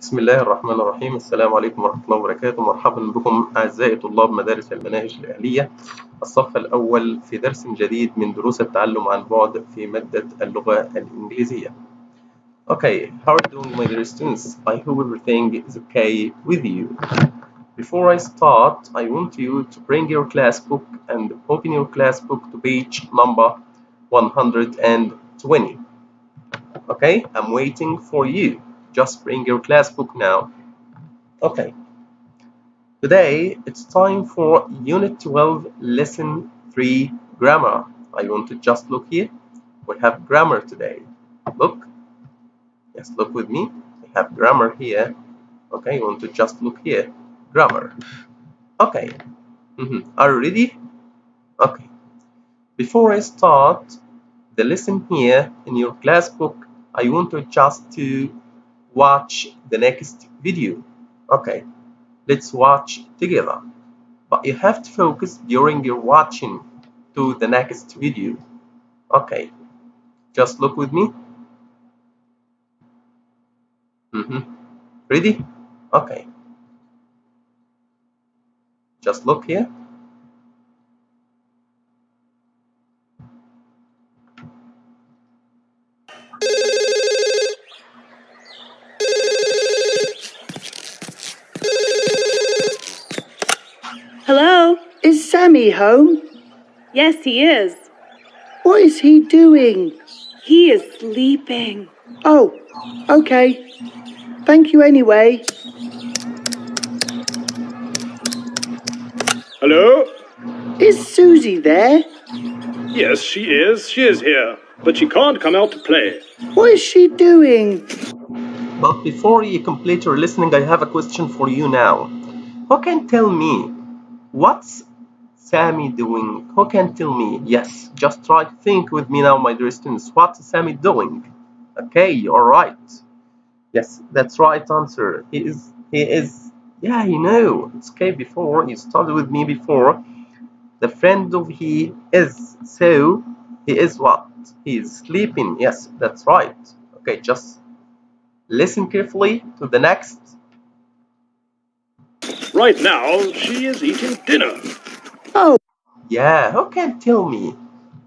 بسم الله الرحمن الرحيم السلام عليكم ورحمة الله وبركاته مرحبا بكم أعزائي طلاب مدارس المناهج الأهلية الصف الأول في درس جديد من دروس التعلم عن بعد في مادة اللغة الإنجليزية Okay, how are you doing my dear students? I hope everything is okay with you. Before I start, I want you to bring your class book and open your class book to page number 120. Okay, I'm waiting for you. Just bring your class book now. Okay. Today it's time for Unit 12, Lesson 3, Grammar. I want to just look here. We have grammar today. Look. Yes, look with me. We have grammar here. Okay, you want to just look here. Grammar. Okay. Mm -hmm. Are you ready? Okay. Before I start the lesson here in your class book, I want to just to watch the next video. Okay, let's watch together. But you have to focus during your watching to the next video. Okay, just look with me. Mm -hmm. Ready? Okay. Just look here. Is Sammy home? Yes, he is. What is he doing? He is sleeping. Oh, okay. Thank you anyway. Hello? Is Susie there? Yes, she is. She is here. But she can't come out to play. What is she doing? But before you complete your listening, I have a question for you now. Who can tell me what's Sammy doing? Who can tell me? Yes, just try to think with me now, my dear students. What's Sammy doing? Okay, all right. Yes, that's right answer. He is, he is, yeah, you know, it's okay before, you studied with me before. The friend of he is, so he is what? He is sleeping. Yes, that's right. Okay, just listen carefully to the next. Right now, she is eating dinner. Oh, Yeah, who can tell me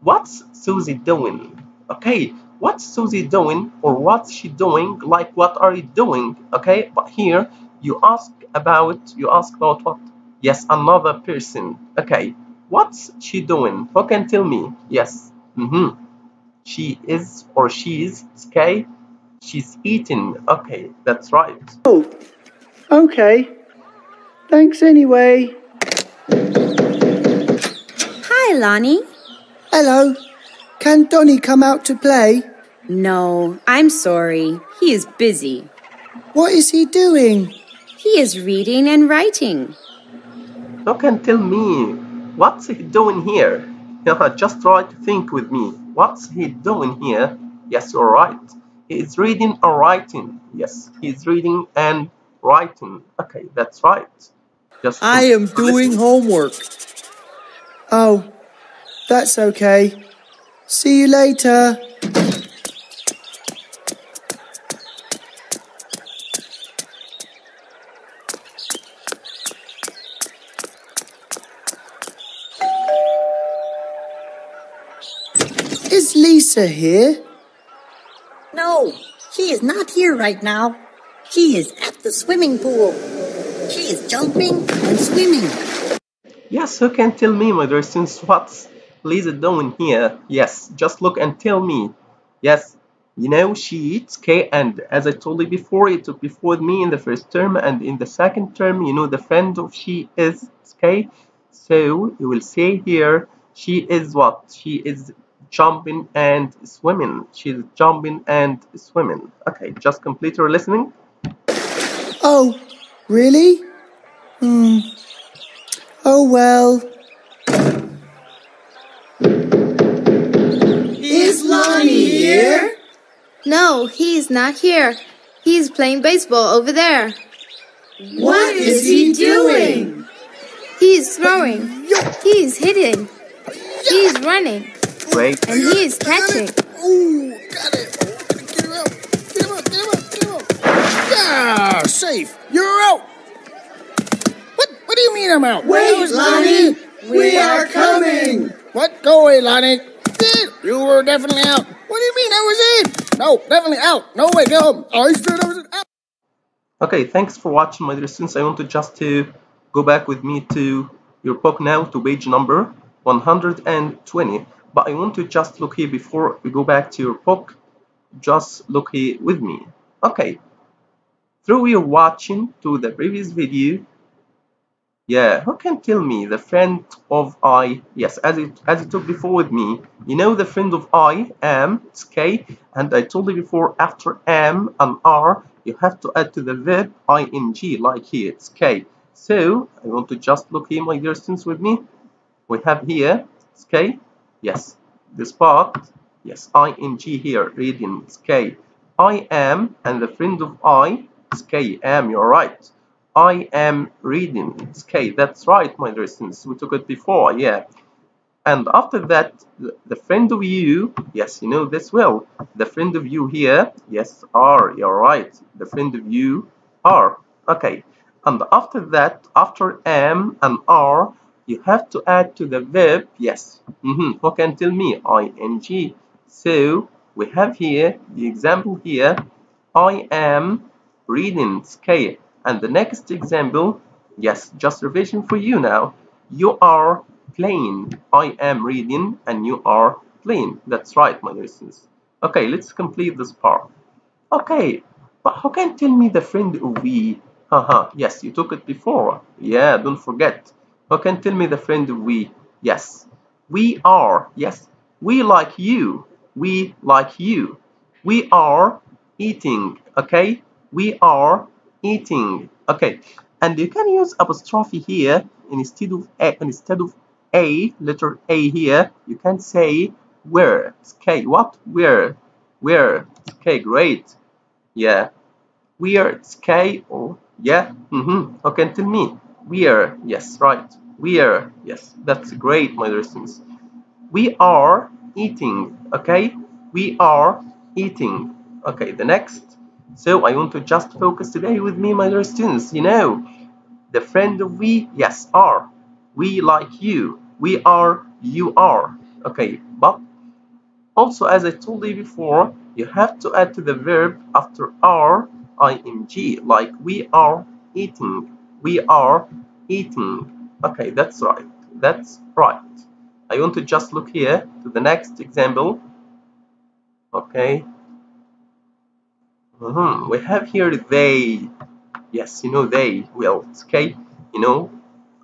what's Susie doing? Okay, what's Susie doing or what's she doing? Like what are you doing? Okay, but here you ask about you ask about what? Yes, another person. Okay, what's she doing? Who can tell me? Yes. Mm-hmm. She is or she's okay. She's eating. Okay, that's right. oh, okay. Thanks anyway. Hi, Lonnie. Hello. Can Donny come out to play? No, I'm sorry. He is busy. What is he doing? He is reading and writing. Who can tell me what's he doing here? Just try to think with me. What's he doing here? Yes, you're right. He is reading and writing. Yes, he is reading and writing. Okay, that's right. Just I am doing listen. homework. Oh, that's okay. See you later. Is Lisa here? No, she is not here right now. She is at the swimming pool. She is jumping and swimming. Yes, who can tell me, my dear students, what's Lisa doing here? Yes, just look and tell me. Yes, you know, she eats, okay, and as I told you before, it took before me in the first term, and in the second term, you know, the friend of she is, okay? So, you will say here, she is what? She is jumping and swimming. She's jumping and swimming. Okay, just complete your listening. Oh, really? Hmm. Oh well. No, he's not here. He's playing baseball over there. What is he doing? He's throwing. He's hitting. He's running. Great. And he is catching. Ooh, got it. Get him out. Get him out. Get him out. Get him out. Yeah. safe. You're out. What? What do you mean I'm out? Wait, I was- Lonnie! We are coming! What? Go away, Lonnie. You were definitely out. What do you mean I was in? No, definitely out. No way, get home. Oh, I said I out. Okay, thanks for watching my dear students. I want to just to go back with me to your book now to page number 120. But I want to just look here before we go back to your book. Just look here with me. Okay. Through your watching to the previous video, yeah, who can tell me the friend of I? Yes, as it as it took before with me. You know the friend of I am it's K, and I told you before after am and R you have to add to the verb ing like here it's K. So I want to just look here, my dear students, with me. We have here it's K. Yes, this part. Yes, ing here reading it's K. I am and the friend of I is K. Am. You're right. I am reading. It's K. That's right, my dear students. We took it before, yeah. And after that, the- friend of you, yes, you know this well. The friend of you here, yes, are. You're right. The friend of you are. Okay. And after that, after am and are, you have to add to the verb, yes. Mm-hmm. Who can tell me? ing. So we have here the example here. I am reading. It's K. And the next example, yes, just revision for you now. You are playing. I am reading and you are playing. That's right, my listeners. Okay, let's complete this part. Okay, but how can tell me the friend of we? Haha, yes, you took it before. Yeah, don't forget. How can tell me the friend of we? Yes, we are. Yes, we like you. We like you. We are eating. Okay, we are eating. Okay, and you can use apostrophe here instead of a, instead of a letter a here. You can say where. Okay, what? Where? Where? Okay, great. Yeah. Where? Okay. Oh, yeah. Mm-hmm. Okay, tell me. Where? Yes, right. Where? Yes, that's great, my dear students We are eating. Okay, we are eating. Okay, the next. So I want to just focus today with me, my dear students. You know, the friend of we, yes, are. We like you. We are, you are. Okay, but also as I told you before, you have to add to the verb after are ing, like we are eating. We are eating. Okay, that's right. That's right. I want to just look here to the next example. Okay. Mhm, We have here they. Yes, you know they. It's okay. You know,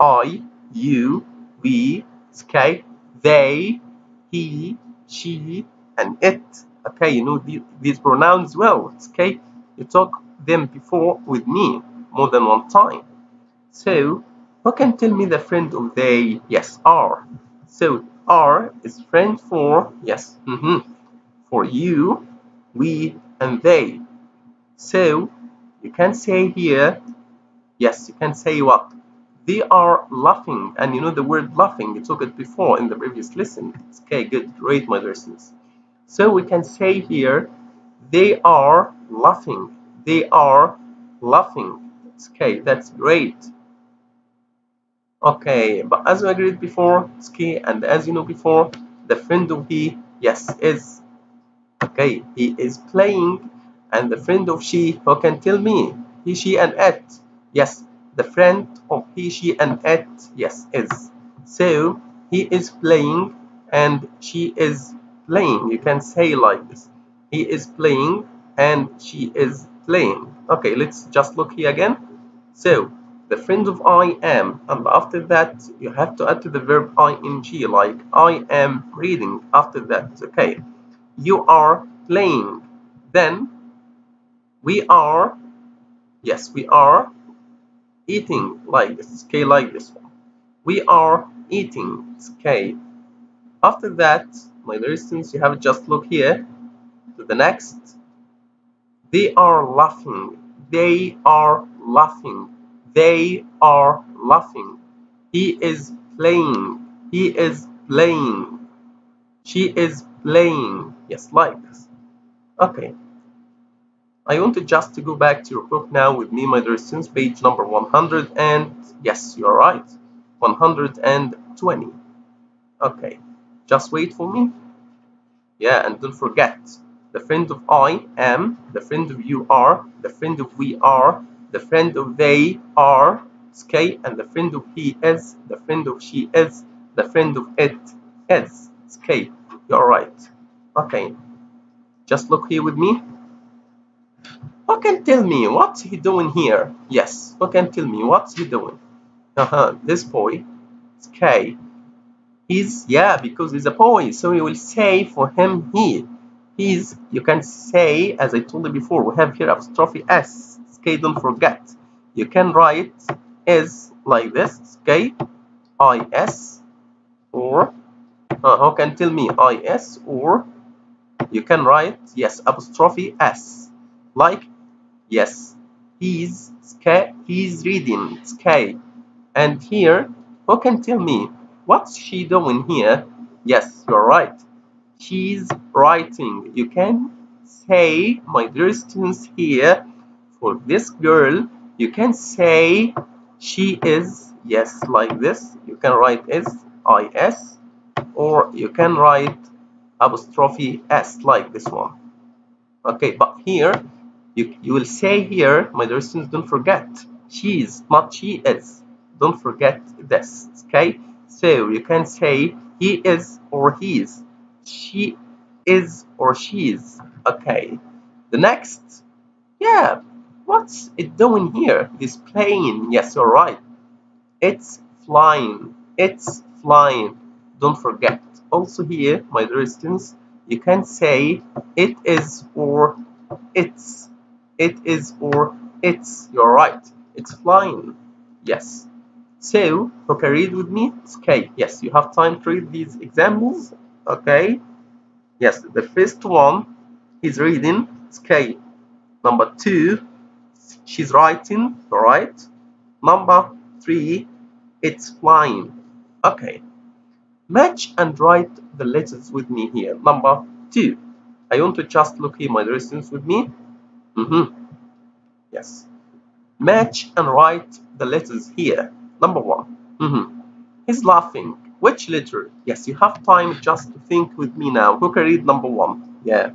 I, you, we, okay. They, he, she, and it. Okay, you know the, these pronouns well. Okay. You talk them before with me more than one time. So, who can tell me the friend of they? Yes, are. So, are is friend for, yes, mhm, for you, we, and they. So, you can say here, yes, you can say what? They are laughing, and you know the word laughing, you took it before in the previous lesson. Okay, good, great, my listeners. So we can say here, they are laughing. They are laughing. Okay, that's great. Okay, but as we agreed before, okay, and as you know before, the friend of he, yes, is. Okay, he is playing, and the friend of she, who can tell me? He, she, and it. Yes, the friend of he, she, and it, yes, is. So, he is playing, and she is playing. You can say like this. He is playing, and she is playing. Okay, let's just look here again. So, the friend of I am, and after that, you have to add to the verb ing, like I am reading. After that, okay. You are playing. Then, we are, yes, we are eating like this, okay, like this one. We are eating, okay. After that, my dear students, you have just look here to the next. They are laughing. They are laughing. They are laughing. He is playing. He is playing. She is playing. Yes, like this. Okay. I want to just to go back to your book now with me, my dear students, page number 100 and yes, you're right, 120. Okay, just wait for me. Yeah, and don't forget, the friend of I am, the friend of you are, the friend of we are, the friend of they are, okay, and the friend of he is, the friend of she is, the friend of it is, okay, you're right. Okay, just look here with me. Who can tell me what's he doing here? Yes, who can tell me what's he doing? Uh-huh, this boy, it's K. He's, yeah, because he's a boy, so you will say for him he. He's, you can say, as I told you before, we have here apostrophe S. Okay, don't forget. You can write is like this, okay? is, or, uh, who can tell me is, or you can write, yes, apostrophe S, like Yes, he's he's reading Sky. And here, who can tell me what's she doing here? Yes, you're right. She's writing. You can say, my dear students here, for this girl, you can say she is, yes, like this. You can write is, is, or you can write apostrophe s like this one. Okay, but here you, you will say here, my dear students, don't forget, she is, not she is. Don't forget this, okay? So you can say he is or he is. She is or she is. Okay. The next, yeah, what's it doing here? It's playing. Yes, you're right. It's flying. It's flying. Don't forget. Also here, my dear students, you can say it is or it's it is or it's. You're right. It's flying. Yes. So, okay, read with me. Okay. Yes, you have time to read these examples. Okay. Yes, the first one is reading. Okay. Number two, she's writing. All right. Number three, it's flying. Okay. Match and write the letters with me here. Number two. I want to just look here my distance with me. Mm-hmm. Yes. Match and write the letters here. Number one. Mm-hmm. He's laughing. Which letter? Yes, you have time just to think with me now. Who can read number one? Yeah.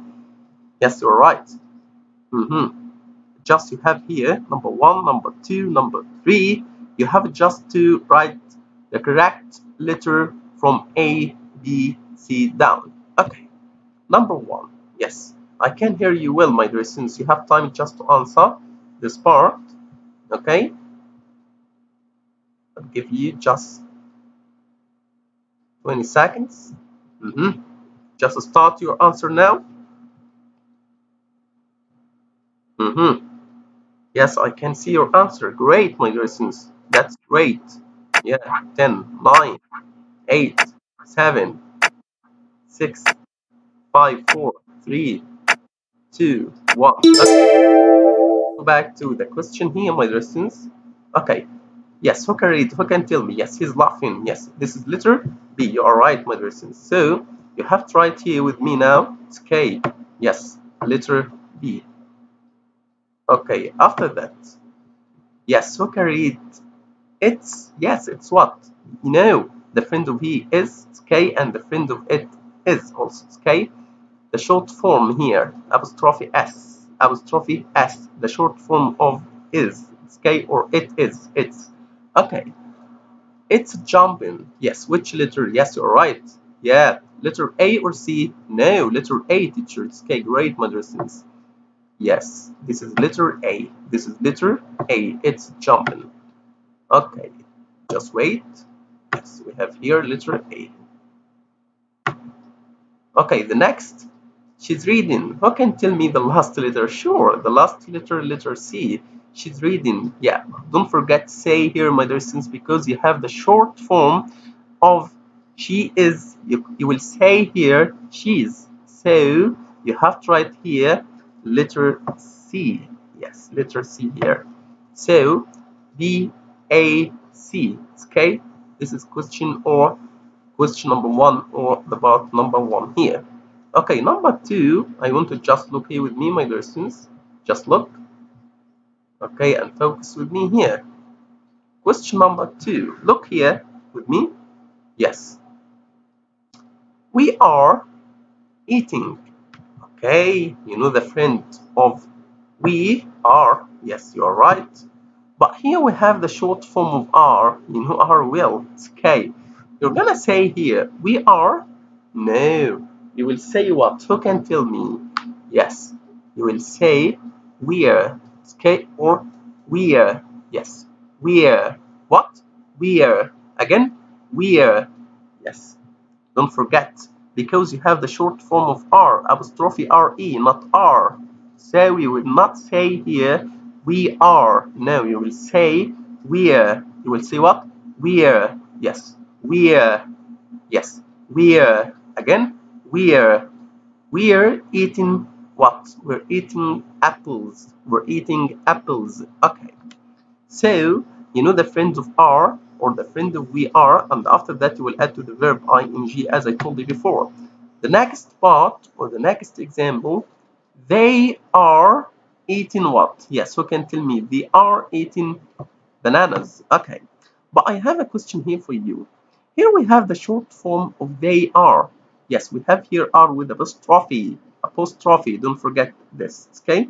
Yes, you're right. Mm-hmm. Just you have here number one, number two, number three. You have just to write the correct letter from A, B, C down. Okay. Number one. Yes. I can hear you well, my dear students. You have time just to answer this part. Okay. I'll give you just 20 seconds. Mm -hmm. Just start your answer now. Mm -hmm. Yes, I can see your answer. Great, my dear students. That's great. Yeah, 10, 9, 8, 7, 6, 5, 4, 3, two, one. Okay. Go back to the question here, my dear students. Okay. Yes, who can read? Who can tell me? Yes, he's laughing. Yes, this is letter B. You are right, my dear students. So you have to write here with me now. It's K. Yes, letter B. Okay, after that. Yes, who can read? It's, yes, it's what? You know, the friend of he is K and the friend of it is also K the short form here, apostrophe s, apostrophe s, the short form of is, it's k or it is, it's. Okay. It's jumping. Yes, which letter? Yes, you're right. Yeah, letter A or C? No, letter A, teacher. It's K. Great, students. Yes, this is letter A. This is letter A. It's jumping. Okay, just wait. Yes, we have here letter A. Okay, the next She's reading. Who can tell me the last letter? Sure, the last letter, letter C. She's reading. Yeah, don't forget to say here, my dear students, because you have the short form of she is. You, you will say here she's. So you have to write here letter C. Yes, letter C here. So B A C. Okay, this is question or question number one or the part number one here. Okay, number two, I want to just look here with me, my dear students. just look. Okay and focus with me here. Question number two. Look here with me. Yes. We are eating. Okay you know the friend of we are. Yes you are right. But here we have the short form of are you know are will it's okay. You're gonna say here we are? No you will say what who can tell me. Yes. You will say we're okay or we're yes. We're what? We're again. We're yes. Don't forget because you have the short form of r apostrophe re not r. So we will not say here we are. No you will say we're. You will say what? We're yes. We're yes. We're again we're we're eating what? We're eating apples. We're eating apples. Okay. So you know the friend of are or the friend of we are and after that you will add to the verb ing as I told you before. The next part or the next example they are eating what? Yes who can tell me? They are eating bananas. Okay. But I have a question here for you. Here we have the short form of they are yes we have here R with apostrophe apostrophe don't forget this okay?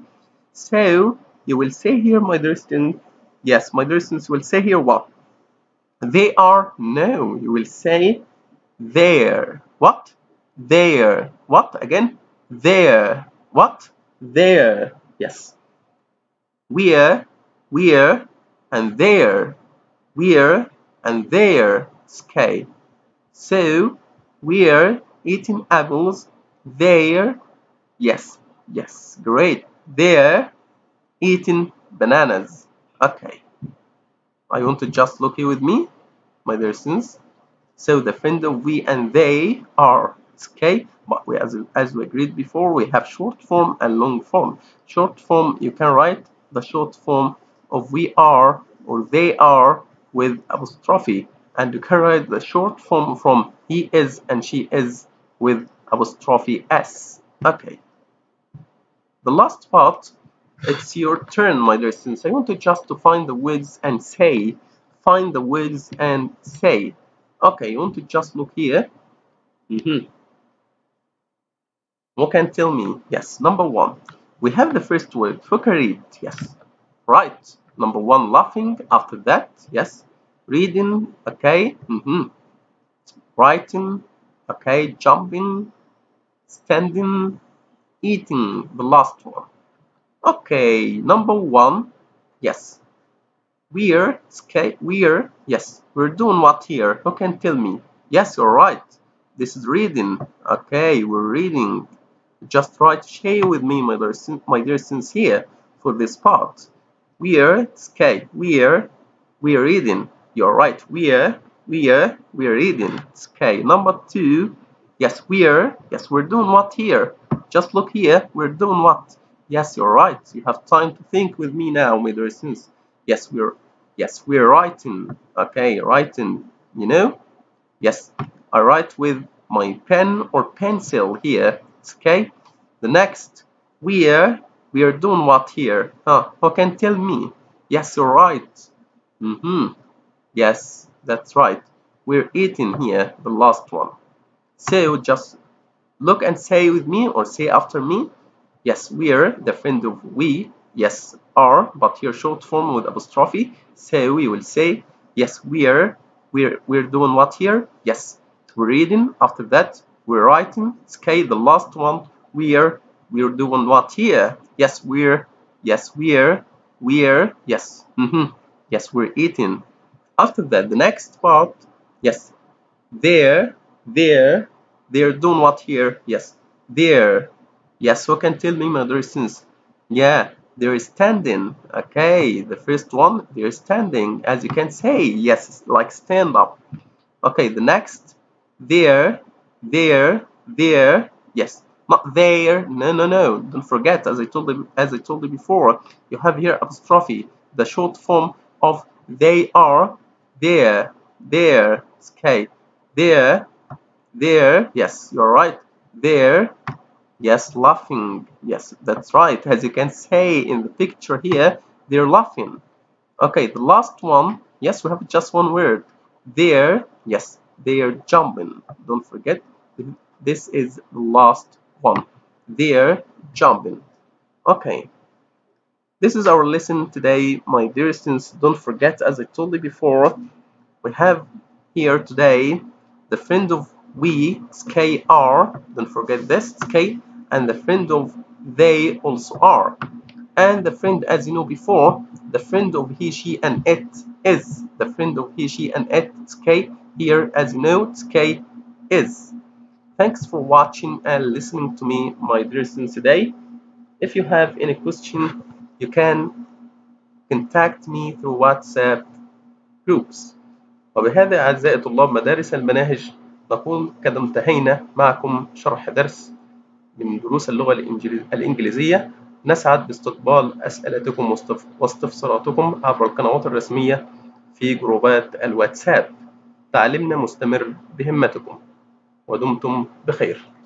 So you will say here my dear student yes my dear students will say here what? They are no you will say there. What? There. What? Again? There. What? There. Yes. We're we're and there. We're and there. Okay. So we're eating apples there. Yes yes great. They're eating bananas. Okay. I want to just look here with me my dear students. So the friend of we and they are okay but we as, as we agreed before we have short form and long form. Short form you can write the short form of we are or they are with apostrophe and you can write the short form from he is and she is with apostrophe s. Okay. The last part it's your turn my dear students. I want to just to find the words and say find the words and say. Okay you want to just look here? Mm -hmm. what can tell me? Yes number one. We have the first word read. yes. Right. Number one laughing. After that yes. Reading. Okay. Mm -hmm. writing okay jumping standing eating the last one Okay, number one, yes. We're, okay, we're, yes, we're doing what here? Who can tell me? Yes, you're right. This is reading. Okay, we're reading. Just write share with me, my dear, my dear here for this part. We're, okay, we're, we're reading. You're right. We're, we're, we're reading. Okay, number two, yes, we're, yes, we're doing what here? Just look here. We're doing what? Yes, you're right. You have time to think with me now, my dear. Yes, we're yes, we're writing. Okay, writing, you know? Yes, I write with my pen or pencil here. Okay? The next, we are we are doing what here? Huh? Who can tell me? Yes, you're right. Mm-hmm. Yes, that's right. We're eating here, the last one. So just look and say with me or say after me. Yes, we're the friend of we. Yes, are, but here short form with apostrophe. So we will say, yes, we're, we're, we're doing what here? Yes, we're reading. After that, we're writing. Okay, the last one, we're, we're doing what here? Yes, we're, yes, we're, we're, yes, mm -hmm. yes, we're eating. After that, the next part, yes, there there they're, doing what here? Yes, they're, Yes, who can tell me, my students? Yeah, they're standing. Okay, the first one, they're standing. As you can say, yes, like stand up. Okay, the next, there, there, there. Yes, not there. No, no, no. Don't forget, as I told you, as I told you before, you have here apostrophe, the short form of they are there, there. Okay, there, there. Yes, you're right. There, Yes, laughing. Yes, that's right. As you can say in the picture here, they're laughing. Okay, the last one. Yes, we have just one word. They're, yes, they're jumping. Don't forget, this is the last one. They're jumping. Okay. This is our lesson today, my dear students. Don't forget, as I told you before, we have here today the friend of we, K are. Don't forget this, K, and the friend of they also are. And the friend, as you know before, the friend of he, she, and it is. The friend of he, she, and it, K. Here, as you know, K is. Thanks for watching and listening to me, my dear students, today. If you have any question, you can contact me through WhatsApp groups. وبهذا أعزائي طلاب مدارس المناهج نقول قد انتهينا معكم شرح درس من دروس اللغة الإنجليزية. نسعد باستقبال أسئلتكم واستفساراتكم عبر القنوات الرسمية في جروبات الواتساب. تعلمنا مستمر بهمتكم. ودمتم بخير.